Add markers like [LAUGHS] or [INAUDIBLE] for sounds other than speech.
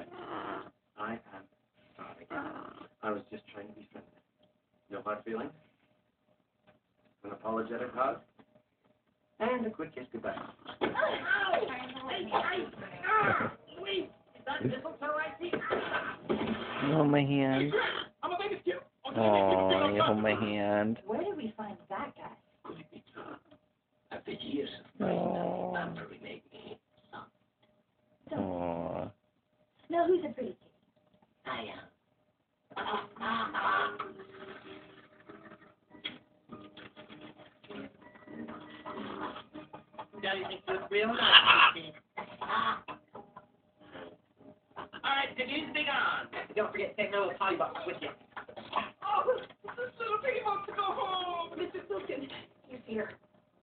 Sorry. Ah, I am sorry. I was just trying to be friendly. No hard feelings. An apologetic hug. And a quick kiss goodbye. Oh, ow! Oh, my hand. Oh, you hold my hand. Where did we find that guy? After years of fighting, oh. I'm very No, who's a kid? I am. Daddy thinks you look real nice. [LAUGHS] Alright, the news big on. Don't forget to take my little potty box with you.